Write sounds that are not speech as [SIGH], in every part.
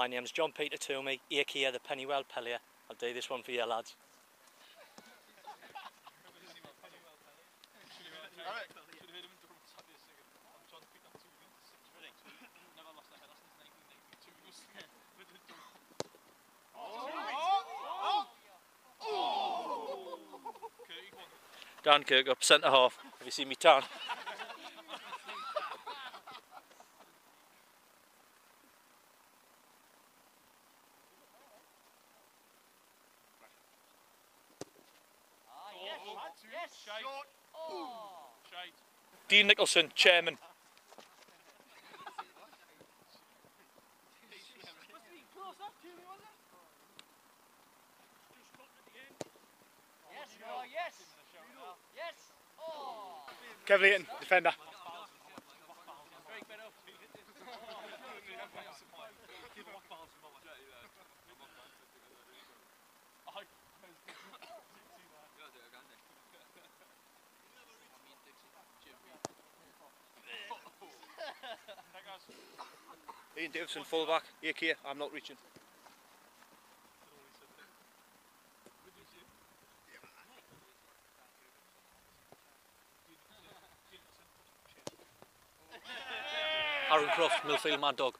My name's John Peter Toomey, aka the Pennywell Pellier. I'll do this one for you lads. Dan Kirk up centre half. Have you seen me turn? Tan? Dean Nicholson, chairman. Kev Leighton, defender. Ian Davison, fullback, AK, I'm not reaching. Aaron Croft, Millfield Mad Dog.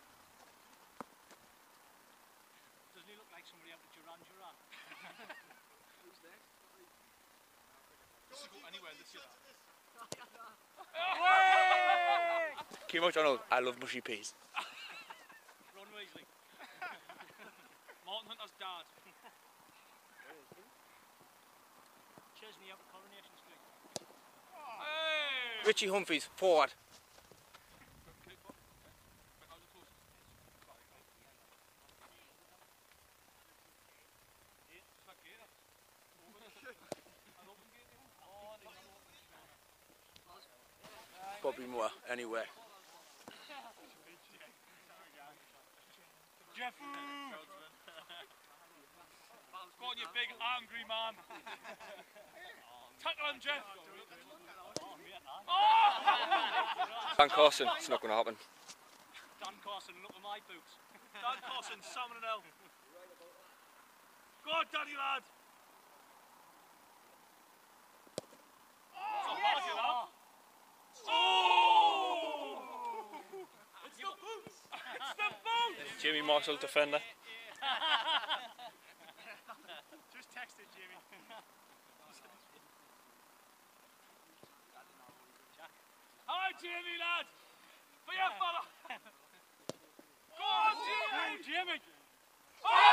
Doesn't he look like somebody out of Duran Duran? Came out on I love mushy peas. Richie Humphries, forward. Bobby Moore, anywhere. Jeff Go on, you big angry man. Tackle him, Jeff. [LAUGHS] Dan Carson, it's not going to happen. Dan Carson, look at my boots. Dan Carson, salmon and L. Go on, Danny lad. Oh, yes. oh! oh! It's the boots! It's the boots! Jamie Marshall, defender. [LAUGHS] Just texted Jimmy. [LAUGHS] Hi, Jimmy, lad. For your fella. Go on, Jimmy. Jimmy. Go on,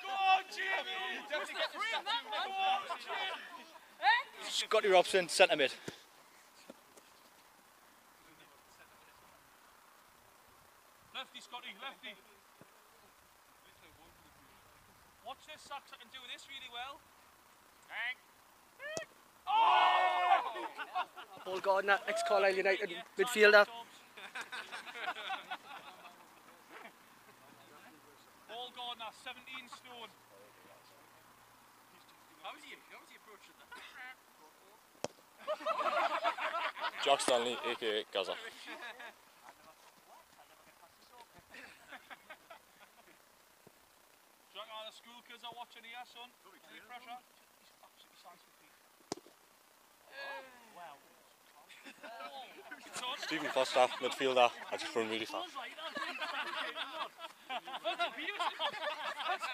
Jimmy. Go on, Jimmy. Scotty Robson, centre mid. Lefty, Scotty, lefty. Watch this, Sacks. I can do this really well. Hang. Oh! [LAUGHS] Paul Gardner, oh! ex-Carlisle United midfielder. [LAUGHS] Paul Gardner, 17 stone. How was he? How was he approaching that? Jack Stanley, aka Gaza. [LAUGHS] Do you reckon all the school kids are watching here, son? Any pressure? He's absolutely size for. Wow. Stephen Foster, midfielder. I just run really fast. Sounds like. That's abuse. That's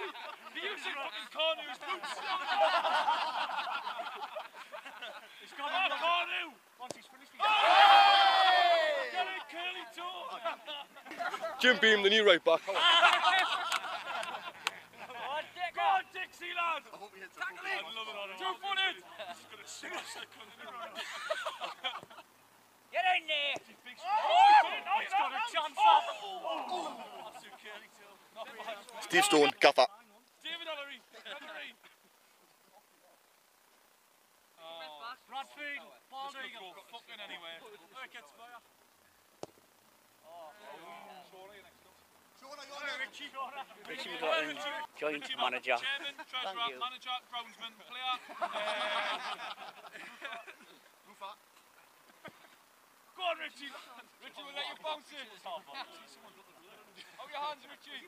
abuse in fucking Cornu's boots. He's got ah, oh, Cornu. Once he's finished, he's ah! Get it, curly toe. Jim Beam, the new right back. [LAUGHS] Go on, Dixie lad. Tackle it. Two footed. He's gonna sing us the Get in there! Oh, he's got a chance off. That's a curly toe. Not bad. Steve Stone, gaffer. David Ellery. Ellery. Oh, Bradford, bald eagle. Fucking anyway. Oh, it gets fire. Oh, Shawnee. Richie. Richie McLaughlin, joint manager. Chairman, treasurer, Thank you. manager, groundsman, player. Mountain! Hold your hands, Richie!